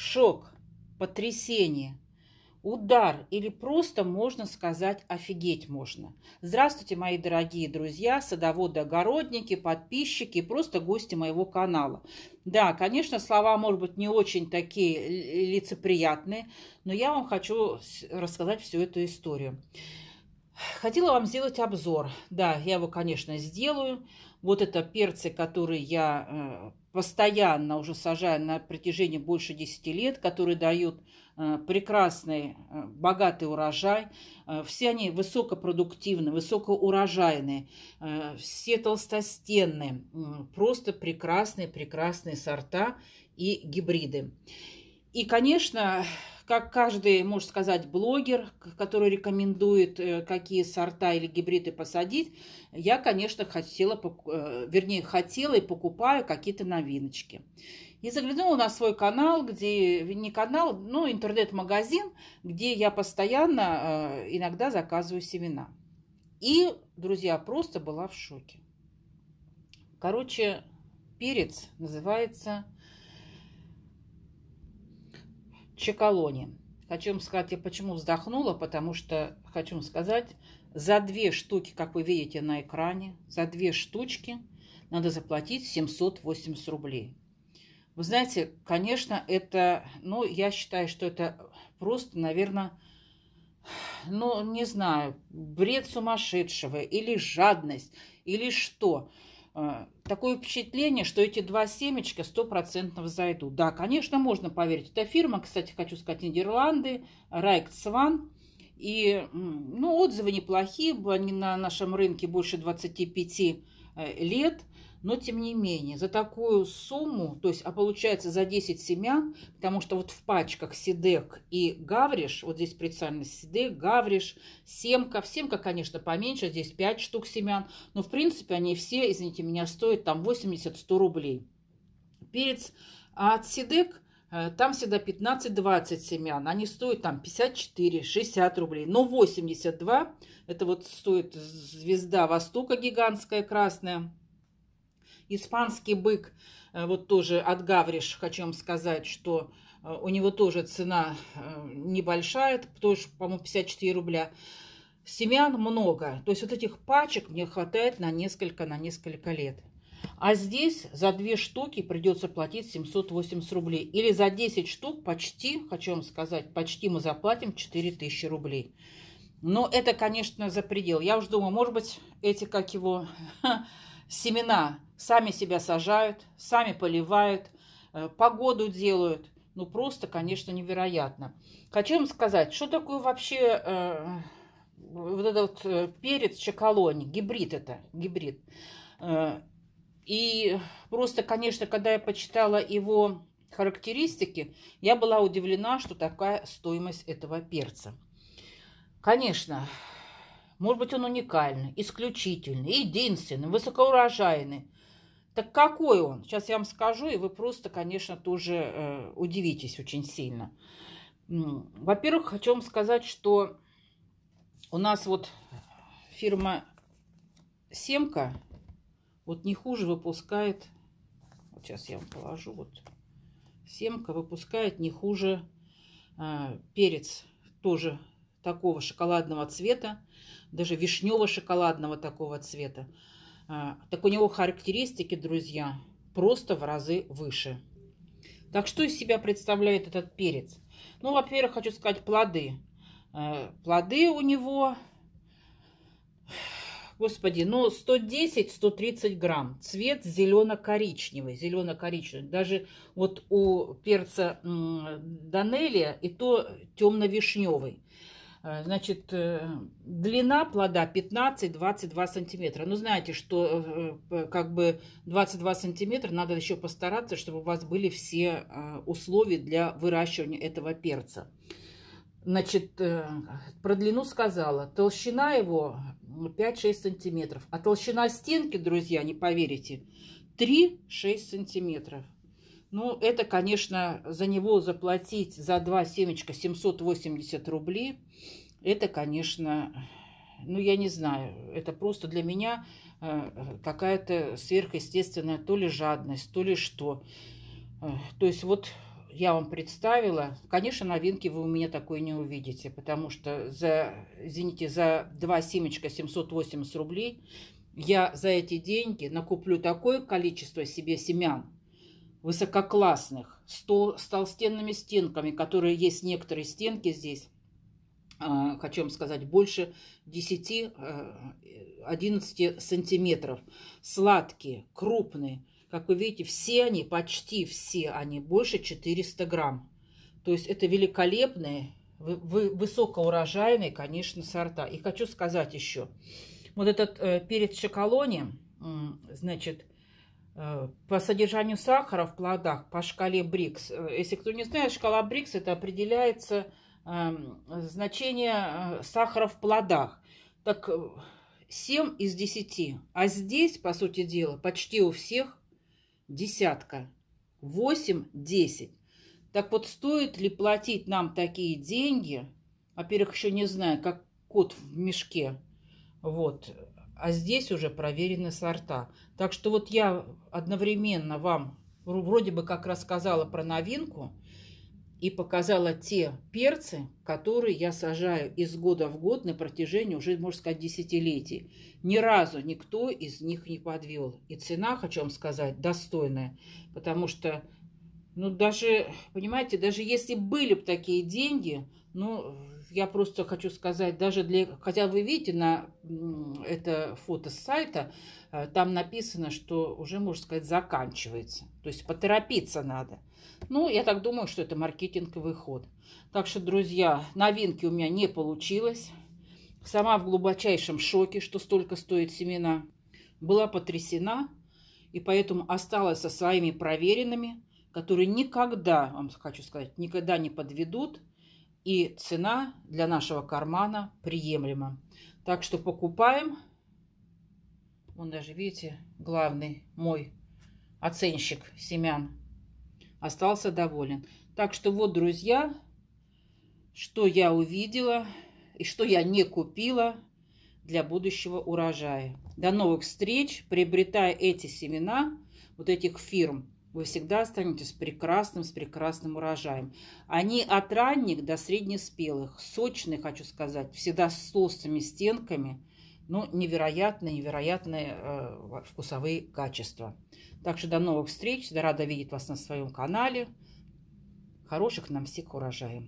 шок, потрясение, удар или просто, можно сказать, офигеть можно. Здравствуйте, мои дорогие друзья, садоводы, огородники, подписчики, просто гости моего канала. Да, конечно, слова, может быть, не очень такие лицеприятные, но я вам хочу рассказать всю эту историю. Хотела вам сделать обзор. Да, я его, конечно, сделаю. Вот это перцы, которые я э, постоянно уже сажаю на протяжении больше 10 лет, которые дают э, прекрасный, э, богатый урожай. Все они высокопродуктивные, высокоурожайные, все толстостенные, просто прекрасные, прекрасные сорта и гибриды. И, конечно, как каждый, можно сказать, блогер, который рекомендует, э, какие сорта или гибриды посадить, я, конечно, хотела, э, вернее, хотела и покупаю какие-то новиночки. И заглянула на свой канал, где, не канал, но интернет-магазин, где я постоянно э, иногда заказываю семена. И, друзья, просто была в шоке. Короче, перец называется Чекалоне. Хочу вам сказать, я почему вздохнула, потому что, хочу вам сказать, за две штуки, как вы видите на экране, за две штучки надо заплатить 780 рублей. Вы знаете, конечно, это, ну, я считаю, что это просто, наверное, ну, не знаю, бред сумасшедшего или жадность, или что. А, такое впечатление, что эти два семечка стопроцентно взойдут. Да, конечно, можно поверить. Это фирма, кстати, хочу сказать, Нидерланды, Райк Сван. И, ну, отзывы неплохие, они на нашем рынке больше 25 э, лет. Но, тем не менее, за такую сумму, то есть, а получается за 10 семян, потому что вот в пачках Сидек и Гавриш, вот здесь специально Сидек, Гавриш, Семка, Семка, конечно, поменьше, здесь 5 штук семян, но, в принципе, они все, извините меня, стоят там 80-100 рублей. Перец от Сидек э, там всегда 15-20 семян. Они стоят там 54-60 рублей. Но 82, это вот стоит звезда Востока гигантская красная. Испанский бык, э, вот тоже от Гавриш, хочу вам сказать, что э, у него тоже цена э, небольшая, тоже, по-моему, 54 рубля. Семян много. То есть вот этих пачек мне хватает на несколько, на несколько лет. А здесь за две штуки придется платить 780 рублей. Или за 10 штук почти, хочу вам сказать, почти мы заплатим 4000 рублей. Но это, конечно, за предел. Я уже думаю, может быть, эти, как его, семена сами себя сажают, сами поливают, э, погоду делают. Ну, просто, конечно, невероятно. Хочу вам сказать, что такое вообще э, вот этот вот э, перец чоколони, гибрид это, гибрид. Э, и просто, конечно, когда я почитала его характеристики, я была удивлена, что такая стоимость этого перца. Конечно, может быть, он уникальный, исключительный, единственный, высокоурожайный. Так какой он? Сейчас я вам скажу, и вы просто, конечно, тоже э, удивитесь очень сильно. Во-первых, хочу вам сказать, что у нас вот фирма Семка вот не хуже выпускает, вот сейчас я вам положу, вот Семка выпускает не хуже э, перец, тоже такого шоколадного цвета, даже вишнево-шоколадного такого цвета. А, так у него характеристики, друзья, просто в разы выше. Так что из себя представляет этот перец? Ну, во-первых, хочу сказать плоды. А, плоды у него, господи, ну, 110-130 грамм. Цвет зелено-коричневый, зелено-коричневый. Даже вот у перца Данелия и то темно-вишневый. Э, значит, э, длина плода 15-22 сантиметра. Ну, знаете, что э, как бы 22 сантиметра надо еще постараться, чтобы у вас были все условия для выращивания этого перца. Значит, про длину сказала. Толщина его 5-6 сантиметров. А толщина стенки, друзья, не поверите, 3-6 сантиметров. Ну, это, конечно, за него заплатить за два семечка 780 рублей. Это, конечно, ну, я не знаю. Это просто для меня э, какая-то сверхъестественная то ли жадность, то ли что. Э, то есть вот я вам представила. Конечно, новинки вы у меня такой не увидите, потому что за, извините, за два семечка 780 рублей я за эти деньги накуплю такое количество себе семян высококлассных, с, тол, с толстенными стенками, которые есть некоторые стенки здесь, а, хочу вам сказать, больше 10-11 э, сантиметров. Сладкие, крупные. Как вы видите, все они, почти все они, больше 400 грамм. То есть это великолепные, высокоурожайные, конечно, сорта. И хочу сказать еще, вот этот э, перец шоколоне, значит, по содержанию сахара в плодах по шкале Брикс. Если кто не знает, шкала Брикс это определяется Эм, значение э, сахара в плодах. Так 7 из 10. А здесь, по сути дела, почти у всех десятка. 8-10. Так вот, стоит ли платить нам такие деньги? Во-первых, еще не знаю, как кот в мешке. Вот. А здесь уже проверены сорта. Так что вот я одновременно вам вроде бы как рассказала про новинку – и показала те перцы, которые я сажаю из года в год на протяжении уже, можно сказать, десятилетий. Ни разу никто из них не подвел. И цена, хочу вам сказать, достойная, потому что, ну, даже, понимаете, даже если были бы такие деньги, ну, я просто хочу сказать, даже для... Хотя вы видите на это фото с сайта, э, там написано, что уже, можно сказать, заканчивается. То есть поторопиться надо. Ну, я так думаю, что это маркетинговый ход. Так что, друзья, новинки у меня не получилось. Сама в глубочайшем шоке, что столько стоит семена. Была потрясена. И поэтому осталась со своими проверенными, которые никогда, вам хочу сказать, никогда не подведут. И цена для нашего кармана приемлема. Так что покупаем. Вон даже, видите, главный мой оценщик семян остался доволен. Так что вот, друзья, что я увидела и что я не купила для будущего урожая. До новых встреч. Приобретая эти семена, вот этих фирм, вы всегда останетесь прекрасным, с прекрасным урожаем. Они от ранних до среднеспелых, сочные, хочу сказать, всегда с толстыми стенками, ну, невероятные, невероятные э, вкусовые качества. Так что до новых встреч. Рада видеть вас на своем канале. Хороших нам всех урожаев.